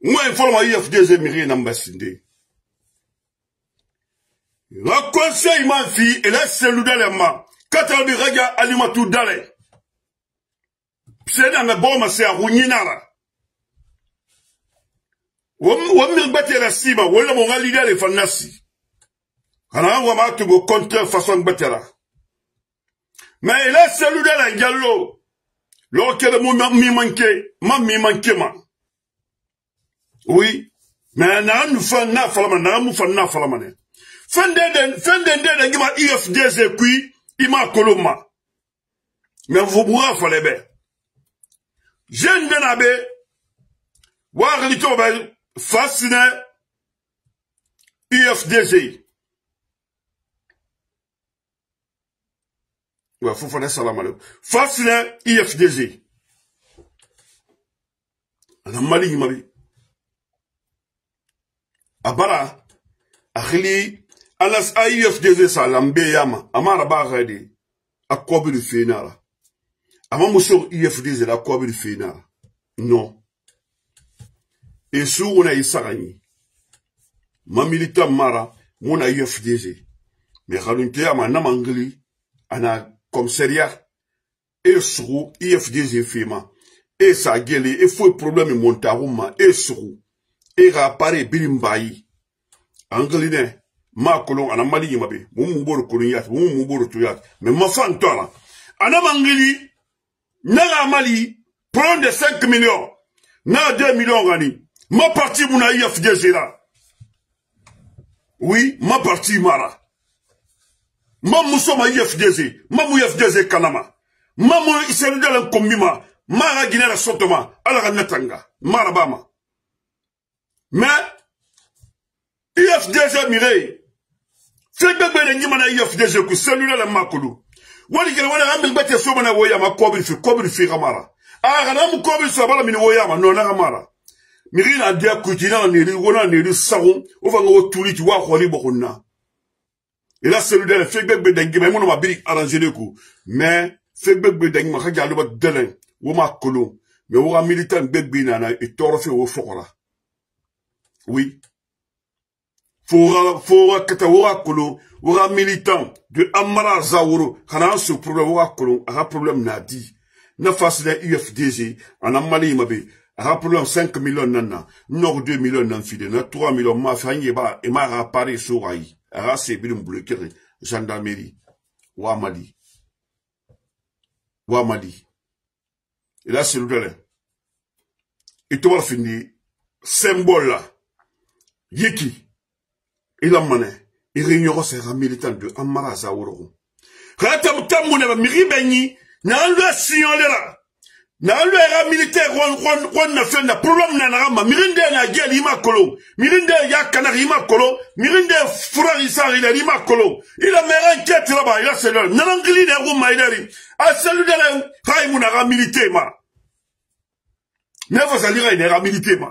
mwa ifolo ma ifd ezemiri na mbasi nde ra conseil ma fi ela selu dale ma katala bi raga alimatu dale psena na boma se a runyinara wamiri gbate la sima wala mo ngali dale fanasi kana wa ma tugo contre façon gbetera mais ela selu dale ngallo lo kele mo mi manke ma mi manke ma Oui. Mais na faisons na falama na na falama un Fende den fende den il ima koloma. Mais vous bourra falebe. Jeune den abe wa rito ba fasine IFDZ. Ouais, faut faire salam malheur. Fasine IFDZ. Ana mali mabi. abara akhili alas ayef jeze salam be yama amara ba gadi akobil fenara ama muso ef jeze la kobil fenara no esu una isagani mamilita mara muna ef jeze me khalunte ama namangli ana commissariat e sugu ef jeze fema e sageli e foi problème montaruma e sugu Et pare biri ma kolon ana mali yimabe mu boro kolon yat mu mais ma fan en ana na la mali prend de 5 millions na 2 millions ma parti pour oui ma parti mara ma muso ma yafje ma mu yafje kalama ma komima ma la sotoma ala natanga marabama me ifdg mirei fekbegbe ne nyima na ifdg ku selula la makulu wani gele wani ambil bete soba na woyama kobin fi kobin fi gamara aga ah, na mu kobin soba la min woyama no na gamara miri na dia kuti na neri wona neri sawu ofanga wo tuli ti wa kholi bokunna ila selula la fekbegbe dengi ma mono mabiri arranger ko mais fekbegbe dengi ma ka jalo ba delen wo makulu me wo militaire gbegbe na na itoro fe wo fokora Oui. Fora, fora kata kolo, militant de Amara kana ce problème un problème na Na face UFDG, en mabe, un problème 5 millions nana, nord 2 millions nan 3 millions ma a un problème. souraï, gendarmerie, wa mali. Wa mali. Et là, c'est le Et tu vas symbole là, yiki ila mane iri ɲɔgɔn sɛga militan do an mara sa worogo xatam tammu neba mixi be ɲi nan lo siɲolera nan lo ga militaire xon na fen na problème na naxa ma mirinde na gel ima kolo mirinde ya kanak ima kolo mirinde furaxi saxiler ima kolo ila mexan ketiraba ila selor nanangili ne xu maydari a seludere xayimu naxa milite ma ne fasalixayine xa milite ma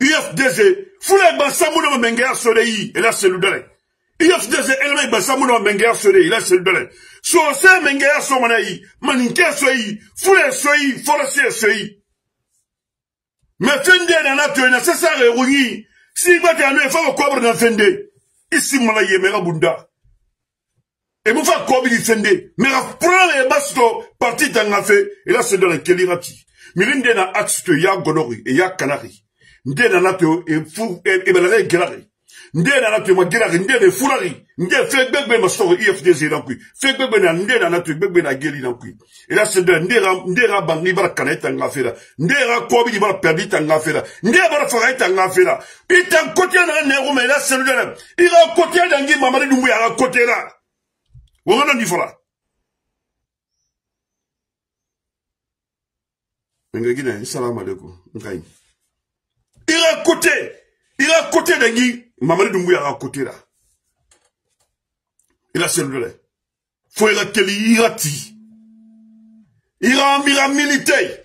ufdg fula gbasa mu na mamenge ya so de yi ela selu dele ufdg elema gbasa mu na mamenge ya so de yi ela selu dele so se menge ya so mana yi maninke so yi fula so yi forasi so yi me fende na na to na sesa re ruyi si ba ta no e fa ko na fende isi e mala ye me bunda e mu fa ko bi fende me ra prendre basto parti tanga fe ela selu dele kelira ti milinde na acte ya gonori e ya kanari nde nana to ebelage gerage nde nana to ma gerage nde ne furage nde fe gbegbe ma sɔrɔ ifdc na kui fe gbegbe na nde nana to gbegbe na geli na kui ila e sɛdɛ nde ka bangi bara kana i ta n ka fera nde ka kɔbi i bara pɛrdi i ta n ka fera nde bara faga i ta n ka fera i ta n kotiya na ka nɛgo ma ila sɛdɛ dɛ i ka kotiya da ngi mamadi dumbu ya ka kotiya la wo ŋa na ndi fara mengegine salamu alaikum nkai Il est à côté. Il est à côté de qui Mamadi Doumbou est à côté là. Il a celui-là. Il faut être irati. il ira Il ira milité.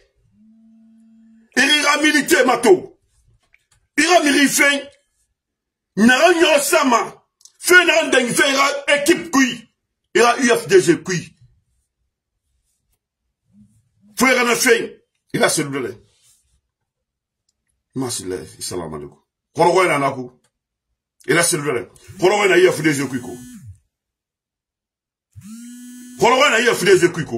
Il ira milité, Mato. Il a milité. Il a un yosama. Il a une équipe qui. Il a UFDG qui. Il faut être Il a celui-là. masilahi salamu alaikum kɔrɔgɔ ina naku ina silvɛrɛ kɔrɔgɔ ina iya fudeze kuiko kɔrɔgɔ ina iya fudeze kuiko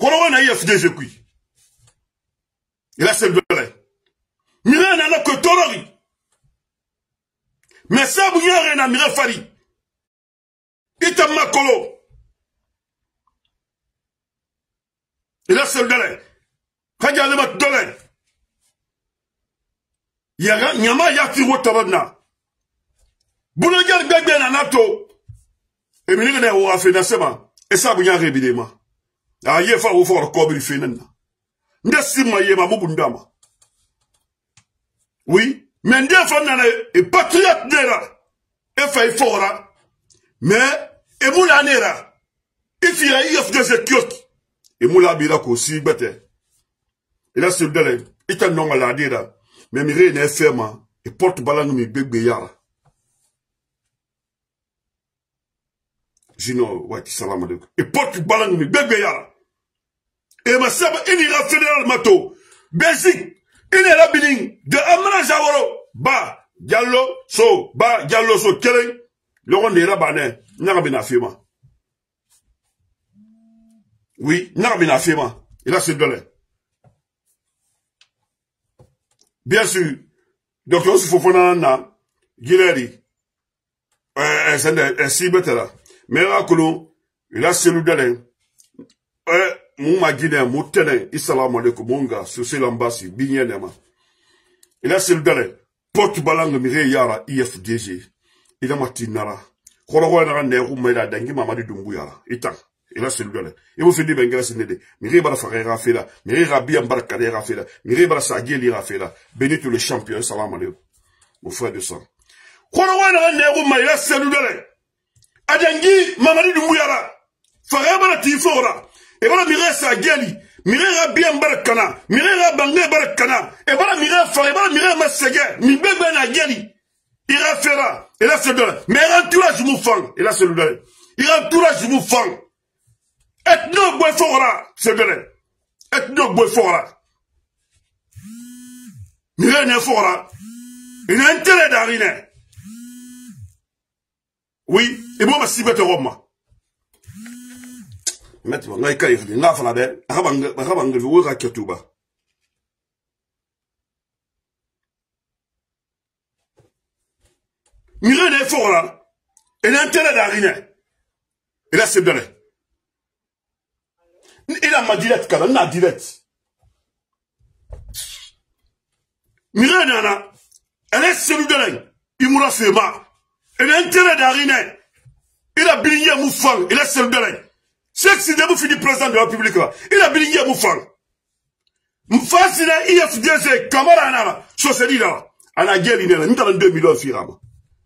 kɔrɔgɔ ina iya fudeze kui ina silvɛrɛ mire nana kotorogi mɛ sabu yare na mire fari Ite mwa kolo. E lesel dele. Kajan li mat dele. Nyama yaki wote mwen na. Bwene gen gwen gen anato. E mwen gen e ou afe nasema. E sabu nyan rebide ma. A ye fwa ou fwa wakobili fe nen na. Ndesi mwen ye mwa mwubunda ma. Oui. Men de fwa nan e patriat nera. E fwa yi fwa wakobili. emula anera ifira ifdz kiot emula abira k'o si gbɛtɛ ila soli dɛlɛ i tɛ nɔŋa la adira mɛ mire na ɛfɛ ma i pɔrt bala nu mi gbegbe yara jinɔ waati salamu aleykum i pɔrt bala nu mi gbegbe yara ema sɛbɛ i ni ka federal ma to belgique i ni yɛrɛ bini de amana zawɔrɔ ba jalo so ba jalo so kelen lokondera bane nyaka bena fema oui nyaka bena fema ila sedole bien sûr dr yusufu fana na gileri eh, eh, sende eh, si betela mera kolo ila selu dele eh, mun ma gine mu tene isalamu alaikum mun ga sosilambasi biɲɛ nɛma ila selu dele porte balange mire yara ifdg ila matinara kolo ko na ne ko mela dangi mama di dungu yara itang ila sildole ibo fili bengela sinede miri bara fa ga fela miri rabia barka ga fela miri bara sagi li ga fela benito le champion salam alaykum mon frère de sang kolo ko na ne ko mela sildole adangi mama di dungu yara fa ga bara tifora e bara miri sagi mirera bien bara kana mirera bange bara kana e bara mirera fa e bara mirera masege mi bebe na geli Il là fera ira Mais me le ntula là fang a Il là, je vous fang et no boy fora donné. et no boy fora là. Il a un télé darine oui et bon ma sibete roma mettre ngai kai la fana Je vais vous qui ka ketuba là, là. Et la. d'arine. Et là, c'est Ele Il a ma direct kala na direct. Nyire nana. Ele sebere. Imura seba. Il a Il Moufang. Il est Il de Ele C'est que Sidibou fini président de la République là. Il a bilinye Moufang. Moufang. c'est il a kamara nana. So là. là. Ana geli là. Nita na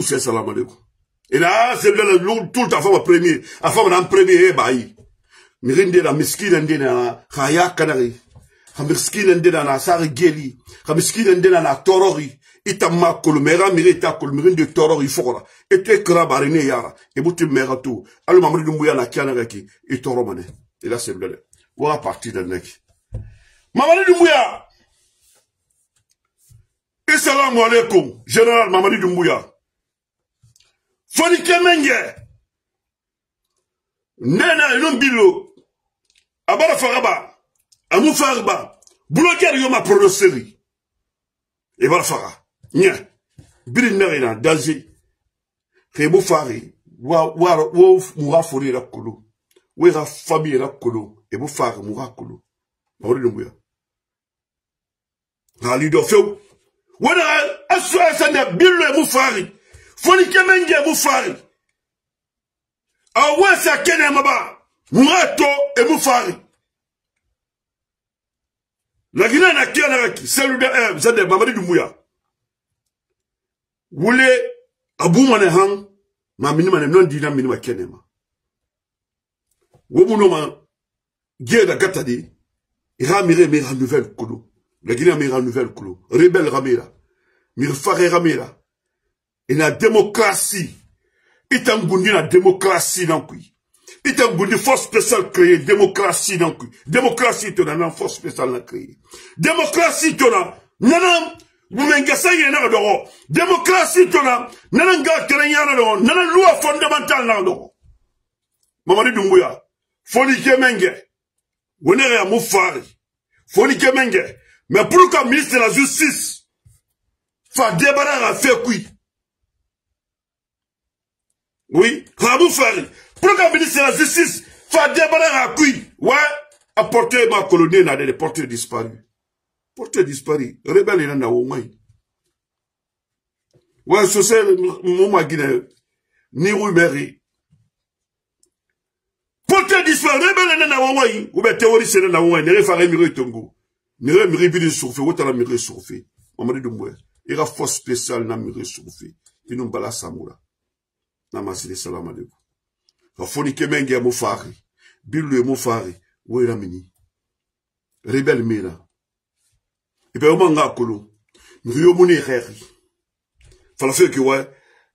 Et salam alaikum. le sebele tout ta fama premier, la femme en premier et eh, bayi. Mirinde la miskine ndene na khaya kanari. Ka miskine ndene na sari geli. Ka miskine ndene na torori. et makul mera mire col kul mirinde torori et te kra ya, et bouti mera tu. Alu mamri dumbuya na et ki. Itoro mane. Ila sebele. Voilà parti de du mouya. Et salam alaikum. Général maman du mouya. fonike menge ndena eno mbilo abara faraba amu farba bloker yo ma prononcerie ebara fara nye biri nere na danger kebo fari wa wa wo muga fori e ra kolo we ra famille e e ra kolo ebo fari muga kolo bawri lumbu ya na lido feu wona aswa sanda bilo emu fari folikeme nge ebufari awese akene ya maba mureto ebufari lakini anakianaraki seluda zade mamadi eh, dumbuya wule abumane han ma minima ne non dina minima kenema wobuno ma gie da gatadi iramire mira nouvelle kolo lakini amira nouvelle kolo rebel ramira mirfare ramira Et la démocratie il t'a La démocratie dans qui. Il t'a force spéciale créée. démocratie dans qui. démocratie tu as une force spéciale na créé démocratie to na nanan bumengesa ye na démocratie to na nanan ga kɛrɛn ya na loi fondamentale na Maman mamadi Dumbuya, foni kɛ Wenere moufari. wo mais pour ministre de la justice fa débara fait fɛ oui, Rabou Fari. Pourquoi ministre de la Justice, Fadia qui ouais, a porté ma colonie, là, les porteurs disparus. Porteurs disparus. Rebelle, il en a Ouais, ce c'est le Guinée, ni Roumeri. Porteurs disparus, rebelle, il en a ou bien terroriste, il en a au moins, Tongo. Il ce pas, ou t'as la mire de Il y a force spéciale, n'a mire Soufé Il nous à na masini salama deko bafonike menge ya mofari bilu ye mofari wera mini rebele mera epe omanga akolo ngi yo moni ereri fala fe ke wa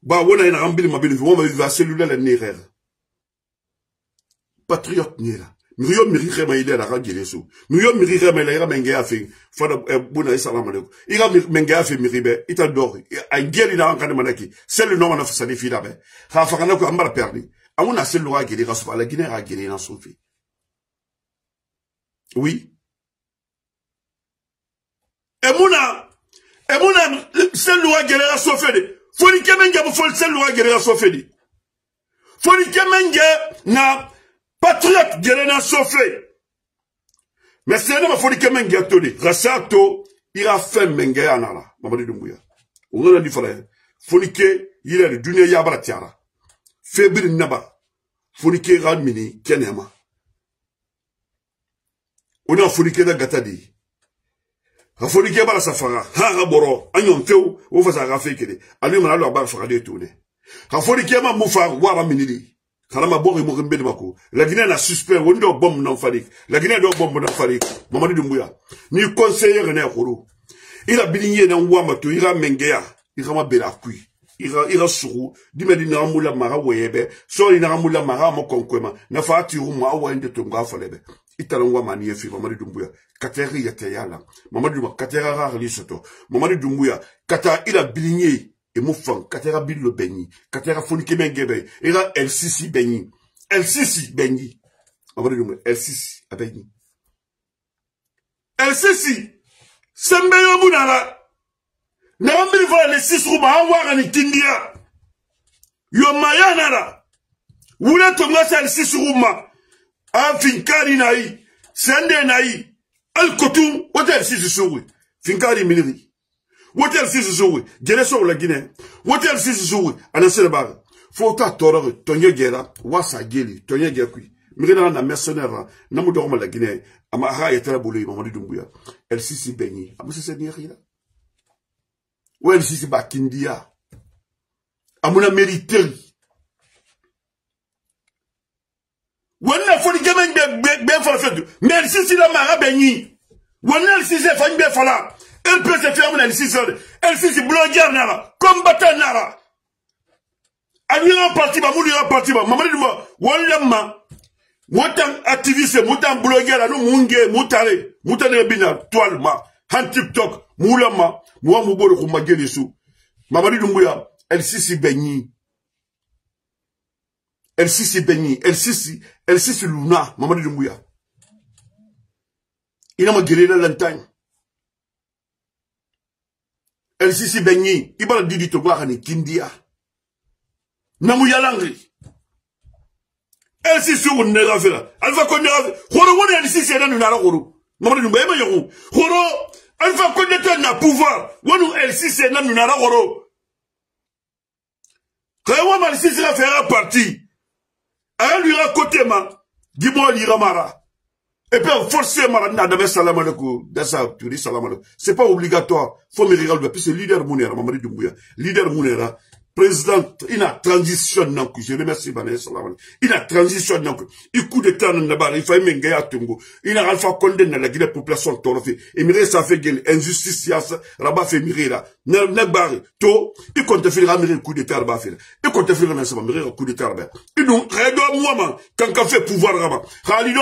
ba wona ye naga mbili mabele woma viva selula la nerere patriote nyera miyo miri xe ma idela ka gele so miri xe ma ila menge afe fada eh, bona isa eh, eh, ah, la maleko ira menge afe miri ita dor a na kan manaki sel no na fida be ha fa ambara perdi awuna sel lo gele ka so gine ra gele na sofi oui emuna emuna sel lo gele ka sofi de foni kemenge bo fol sel lo gele ka sofi de foni kemenge na patriote gere na sofe me sene mafoli ke menge atoni rasa to ira fe menge ya nala mamadi dumbuya ongana di fala foli ira di dunia ya tiara febri naba fonike ke mini kenema ona foli ke da gatadi a foli ke safara ha ga boro anyon teu o fasa ga alu mana abara fakade tune ha foli ma mufa wa ba minili kalama bongo moko mbeni mako la guinée na suspect woni do bombe nan falik la guinée do bombe nan falik mamadi dumbuya ni conseiller ne akoro ira bilinye na wama to ira mengeya ira mabela kui ira ira suru dime di na mula mara weyebe so ina mula mara mo konkwema na fati rumu awa inde to nga falebe itala ngwama ni efi mamadi dumbuya kateri yate yala mamadi dumbuya katera rarli soto mamadi dumbuya kata ira bilinye emufan katera billo benyi katera fonike mengebe era lcc benyi lcc benyi abone dumu lcc abenyi lcc sembe yobu nala na mbili fala le sisru ba wara ni tindia yo mayana la wule tonga sa lcc ma afinkari nai sende nai alkotum wata lcc suwe finkari miniri else is zuwi What ou la gine wotel sisi zuwi Faut it. fota Tonya tonye gera wasa Gili, Tonya gekui Mirena, la mercenaire Guinée, la Guinée. ama ha yetara bolo imam di dumbuya el sisi benyi amu sisi ni khira sisi bakindia amuna meriteri wonna fodi gemen be be fala sisi la mara benyi wonna sisi MPC filamu Elle elle bah, LCC blogueur nara combattant nara aluyanga parti ba mulu yanga parti ba mamadi duma ma, mutan activiste mutan blogger anu munge mutare mutane bina toile ma han tiktok elle elle muboro kuma elle mamadi dumbuya elle benyi Elle s'y, elle LCC luna il a ina la lantagne elisisi bengi ibala didi togwaka ni kindia nangu yalangi elisisi ugu negafira alifa ko negafira horo wani elisisi edanu nala horo ngamana numba yema yogu horo alifa ko nete na pouvoir wanu elisisi edanu nala horo kaya wama elisisi gafera parti aya lira kotema gimo lira mara Et eh puis, forcer malade n'a demain salam alaikum. Dessa, tu salam C'est pas obligatoire. Faut me regarder. Puis c'est leader Mounera, Mamadi Doumbouya. Leader Mounera, président, il a transition donc. Je remercie Bané salam Il a transition donc. Il coup de temps il faut m'engager à Tungo. Il a alpha condé dans la guinée population torofé. Et ça fait gagner injustice, rabat fait mire là. N'a barré. To, il compte faire ramener coup de terre rabat fait. Il compte faire ramener coup de terre rabat. Et nous rédo moi, man, quand qu'a fait pouvoir rabat. Khalido,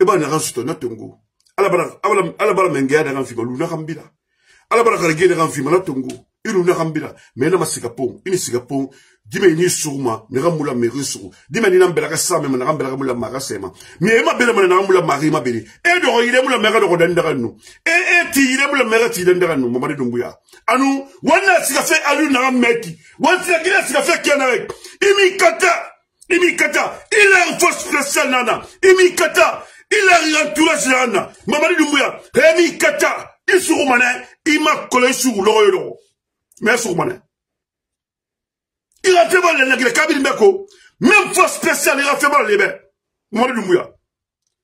e b'a nakan suta na tongo ala bala mengeya nakan fima lu nakan bila ala bala karage nakan fima na tongo i e lu nakan bila ma i nama siga pon i e ni siga pon dime ni suguma nakan mula meri sugu dime ni nan belaka sa mema nakan belaka mula maka sema mi e ma bele mana nakan mula maka i e ma bele e dogo yire mula meka dogo dan daga nu e e ti yire mula meka ti dan daga nu mamade dumbuya anu wana siga fe alu nakan meki wana siga kina siga fe kiana wek imi kata imi kata ila force spéciale nana imi kata Il a rien tout la maman du Doumbouya, Rémi Kata, il souroumane, il m'a collé sur l'oreille. Mais il souroumane. Il a fait mal les nègres, les cabines, même force spéciale, il a fait mal les maman du Doumbouya.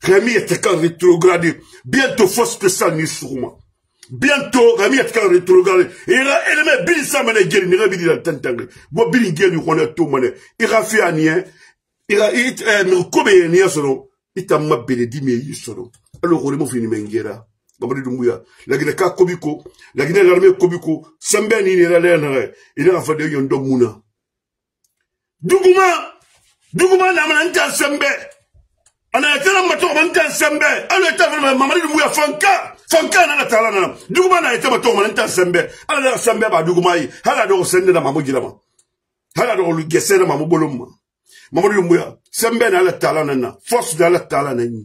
Rémi était en rétrogradé. Bientôt, force que ça n'y sûrement. bientôt kami atika retrograde ira eleme bili samane geri ni rabi dila tantangle bo bili geri kona to mane ira fi anien ira it euh, mi kobe ni solo itamma benedi mi yisolo alors ko le mo fini mengera babadi dumbuya lagina ka kobiko lagina larme kobiko sambe ni ni rale na ila fa de yondo muna duguma duguma na manta sambe anayetela matoko banita sembe anayeta vrema mamadi dumbuya fanka fanka nanga tala nana duguma anayeta matoko manita sembe ala nanga sembe ba duguma yi hala dogo sende na mamu jilama hala dogo lugese na mamu boloma mamadi dumbuya sembe na ala tala nana force na ala tala nani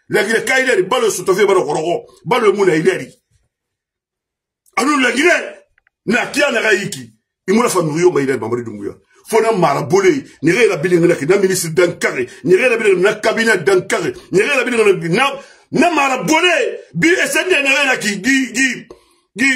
lagine ka ileri balo sotofie balo korogo balo muna ileri anu lagine na kia na gaiki imuna fanuyo ma ileri bamari dunguya fona marabole nere la bilinga na kina ministre dankare nere la bilinga na cabinet dankare nere la bilinga na na marabole bi esende nere na ki gi gi gi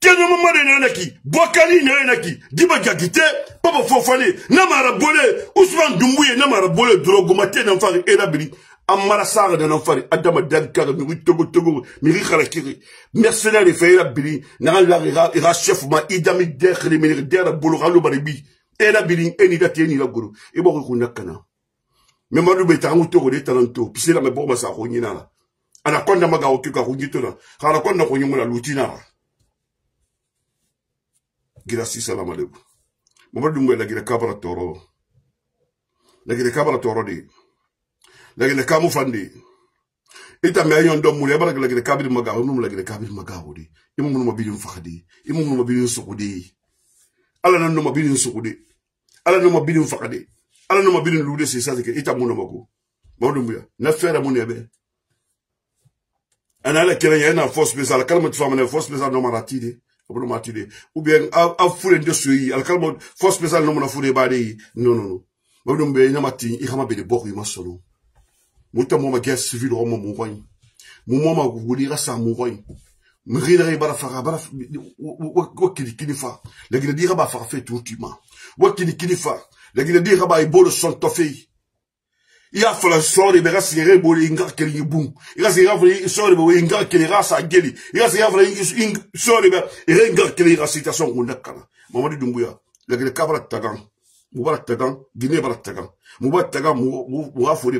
keno mama de nere na ki bokali nere na ki diba jagite papa fofane na marabole usman dumbuye na marabole drogomate na mfari erabili amara sanga dana fari adama dankara mi witogo togo mi rikara kiri mercenaire fe ira biri na la ira ira chef ma idami dekhri mi dera bulu galu bari bi era biri eni da teni la guru ibo ko kunna kana me madu be tangu togo de talanto pisela me bo sa ko nyina la ana konda maga o tuka ko ngitona kana konda ko nyumula lutina gira salam aleikum. alaykum mamadu ngwe la gira kabara toro la gira kabara toro de lagine kamu fandi ita me yon dom mule barak lagine kabir maga num lagine kabir maga hodi imu num mabilin fakhdi imu num mabilin sukudi ala nan num mabilin sukudi ala num mabilin fakhdi ala num mabilin lude si sa ita mu namago mawdum ya na fera mu nebe ana ala kelen ya na force spécial kalma tu fama na force spécial no maratide abulu matide ou bien a fure ndo suyi al kalma force spécial no mona fure bade non non non mawdum be nyamati i xama be de bokku yi masolo muta je guerre civile romo mugonyi mumoma mon sa mugonyi mridre bara fara bara wakili kinifa lagina dira ba fara fait e tutuma Wakini kinifa lagina dira ba ibolo son tofi e ya fala sori be rasigere bo inga keli bu ya e sigira fala sori be inga keli rasa geli ya sigira inga keli ra mamadi tagan mu bara tagan gine bara tagan mu bara mu b'a fori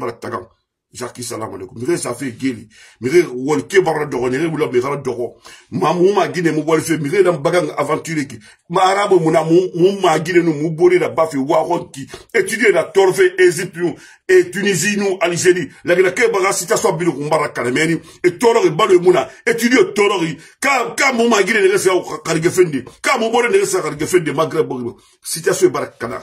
bara tagan jaki salamu alaikum mire safi gili mire wol ke barra dogo mire wula mire dogo ma mu ma gine mu wol fe mire dan bagan aventure ki ma arabe mu na mu ma gine nu mu bori da bafi wa ki étudier la torfe Égypte et Tunisie nu la gina ke barra sita so bilu et toro balou balu na étudier toro ka ka mu ma gine ne se karge fendi ka mou bori ne se karge fendi maghreb barra kana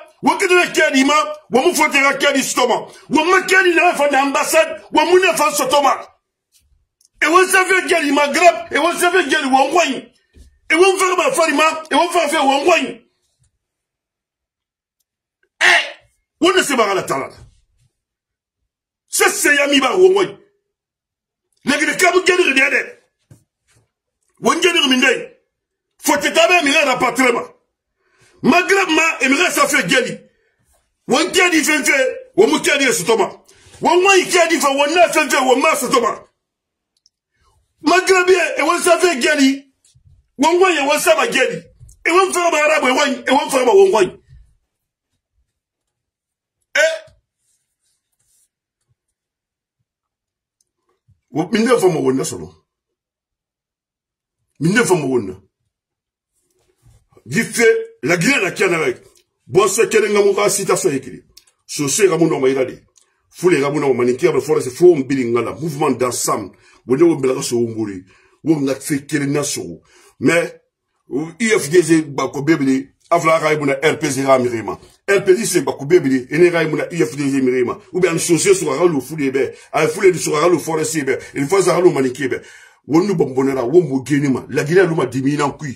wakitire kedi ma wamufotera kedi sotoma wama kedi na fa na ambassade wamune fa sotoma ewasave kedi ma grab ewasave kedi wangwanyi ewamfere ba farima ewamfere fe wangwanyi eh wona se bagala talala sese ya mi ba wangwanyi nagire kabu kedi de de wonjenir mindei fotetabe mi ra rapatrema Maghreb ma émirat safi jeli wọn kẹ di fẹnfẹ wọn mu kẹ di esutọma wọn wọn yi kẹ di fẹ wọn nẹ fẹnfẹ wọn ma sutọma Maghreb yẹ ẹwọn e safi jeli wọn wọn yẹ wọn saba jeli ẹwọn fẹn ma arabu ẹwọn ẹwọn fẹn ma wọn wọn ẹ min tẹ fọ ma wọn nẹ sọrọ min tẹ fọ ma wọn nẹ jife. la gila na kia na wek boso kene nga muka sita so ekili so so ga mundo mayira de fule ga mundo mani kia ba forest fo mbili ngala mouvement d'ensemble wonde wo mbila so nguri wo nga fe kene na so mais IFDG ba ko bebele avla ga ibuna RPG ga mirima LPD se ba ko bebele ene ga ibuna IFDG mirima ou bien so so so ga lo fule be ay fule du so ga lo forest be il faut za ga lo mani kia be wonu bombonera wo mo genima la gila lo ma dimina kui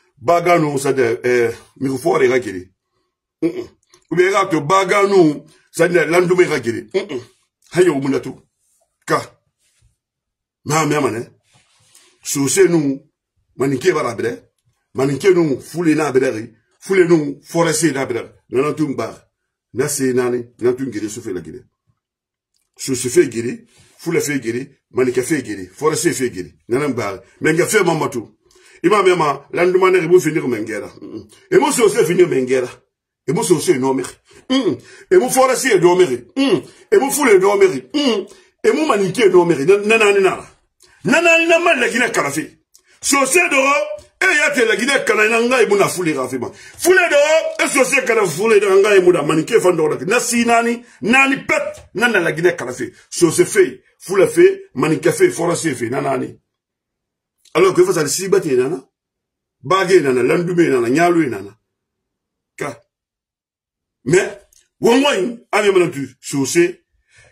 baga nu euh à dire eh, mirofoire ira kiri to baga hayo muna tu ka ma me amane manike bara bre manike nu fule na bre fule nu forese na bre nana tu na se nani na tu ngiri so fe la so se fe giri fule fe giri manike fe giri forese fe giri nana mba menga fe mamatu ima mema la ndumane ke bufinir mengera e mo so finir e mengera Et mo so so Et e mo forasi e et e manike nomere nana nana nana nana man la gina kalafi so e la gina kana na ngai e na fule e rafi ma fule do e so se kana fule do ngai manike fa ndo na nani pet nana la guinée kalafi so se fe foule fe manike fe fait fe nana nani alors que fazali sibate nana bage nana landume nana nyalo nana ka mais wongoy ami mana tu sose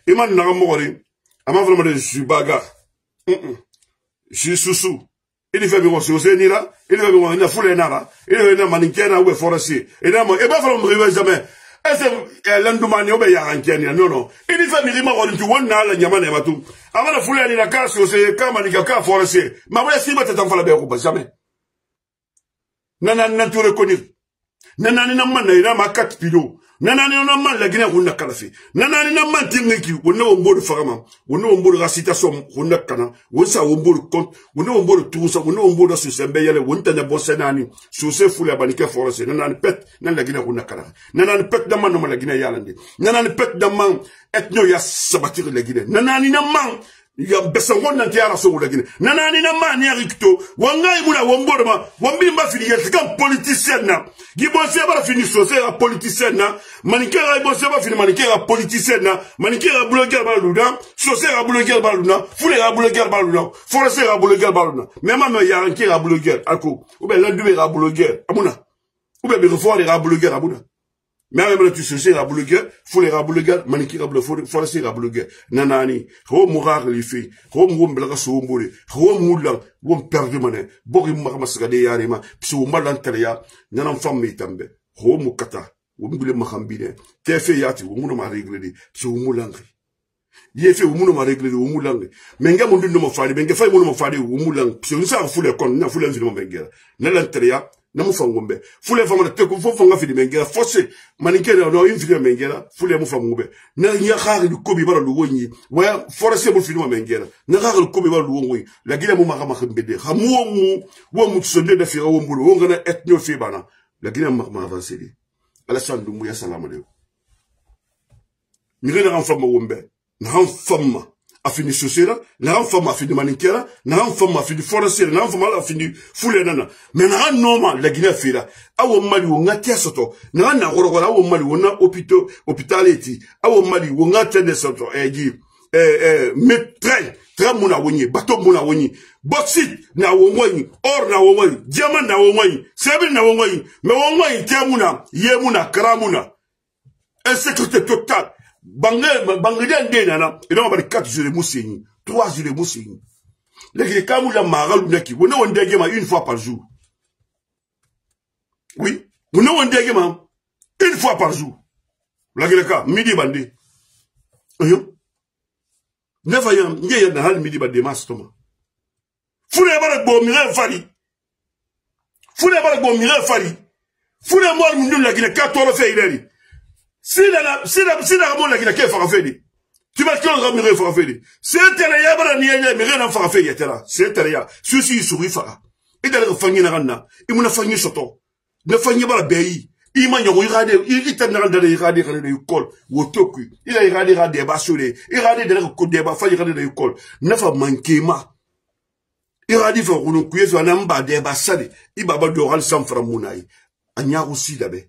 iman naga mogore ama vraiment de subaga mm -mm. je susu ili fɛ mi wɔsi ose nira ili fɛ mi wɔsi na fule nara ili fɛ mi na maninkɛ na ou bien forestier et na mo et ben fɔlɔ mo réveille jamais ese eh, lendumani obe oh, yarankiani na nono ini fe mirima kɔni tu won naa la ɲama na batu a mana fula ni na k'a sose k'a manika k'a fɔrɔse mabɔya si ma tɛtan fala bɛɛ ko ba jamais nana nature conir nana ni na ma na ina ma kat pilo nananina man lagina hunda kalafi nananina man tingiki wonne wonboru fagama wonne wonboru gasita som hunda kana wonsa wonboru kont wonne wonboru tusa wonne wonboru su sembe yele wonta ne bosse nani su se fule abanike forse nanani pet nan lagina hunda kala nanani pet damma no lagina yalande nanani pet damma etno ya sabatir lagina nananina man ya besango nanti ya rasongo lakini nanani na mani ya rikto wangai muna womborma wambimba fili yasika politicien na gibonse bara fini sose ya politicien na manike ya gibonse bara fini manike ya politicien na manike ya blogueur bara luna sose ya blogueur bara luna fule ya blogueur bara luna forese ya blogueur bara luna mema me ya ranke ya blogueur ako ube landume ya blogueur amuna ube bifore ya blogueur amuna tu me ayo mena tusese rabuluge fule rabuluge maniki rabule le rabuluge nanani ho les lifi ho mumbela ka sombole ho mulan won perdu mane boki makama sagade yarima psu malan tarya nanam famme tambe ho mukata wumgule makambine tefe yati wumuno ma regledi psu fait yefe wumuno ma regledi wumulangri menga mundu no mafali menga fay fadi, mafali wumulang psu nsa fule kon na fule nzino menga nalan tarya namufangumbe fule fanga teko fo fanga fidi mengela fose manike na no infidi mengela fule mufangumbe na nya khari du kobi bara wonyi wa forse mu fidi mengela na khari du kobi bara la gila mu makama khambede hamu mu wo mu tsonde da fira wo mbulu etnyo fi bana la gila makama avancer li mu ya salam alaykum wombe na kan a fini na nga mfama afindi na nga mfama afindi forasera na nga mfama a fini na me na nga noma la guinée afira awo ah, mali wo nga soto na nga nakɔrɔkɔra awo mali ah, eh, eh, eh, wo na opito opitale ti awo mali wo nga tɛnɛ soto ɛji ɛɛ mɛ train train mun na wo nye bato mun na wo na wo na wo ŋɔ na wo ŋɔ na bangedya nde nana elongo bali 4 jours emu senyi 3 jours emu senyi lekile kamula mara lunaki wone wondegema une fois par jour oui wone wondegema une fois par jour lakile ka midi bande oyo nefa ya nge ya na hali midi bande mastoma fune bara gbo mire fali fune bara gbo mire fali fune mwalimu ndulakile 14 fe ileli sinaka molakila ke efaka fede ti bakianga mire efaka fede setele ya bana niyanya mire na faka fede yatela setele ya susi isuru ifaka idaleka fangi na kanna imuna fangi soto na fangi bala beyi ima ɲɔgɔn irade itɛnɛgɛ dɛdɛ irade ka dɛdɛ ikɔl woto kui ila irade ka dɛba so de irade dɛdɛ ka ko dɛba fa irade dɛdɛ ikɔl nafa mankema irade fɛ kunu kuye fɛ anan ba dɛba sade i baba dɔ hali san fara mun na ye a ɲago si labɛn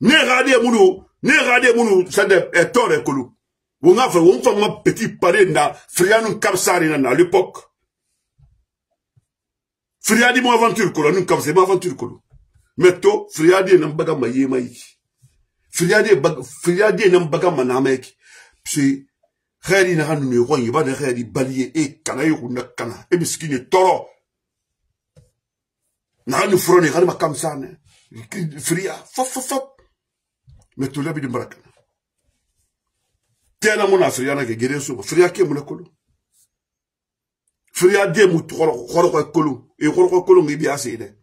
ne radie munu ne radie munu sande etore eh, kulu wonga fa won fa petit paré na frianu kapsari na à l'époque friadi mo aventure kulu nu kapsari mo aventure kulu metto friadi na mbaga maye maiki friadi bag friadi na mbaga manama yake psi khari na hanu ne gon yiba de khari baliye e kana yi e kunna kana e miskine toro na hanu frone hanu makamsane fria fop fop fop metulebi bidi mbaraka tena muna firiya na ke gere so firiya ke mune kolo firiya de mu khoro ko kolo e khoro kolo ngi biya sine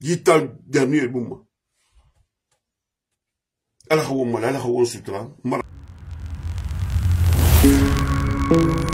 yita dernier bumma ala hawo mala ala hawo sutra mara Thank you.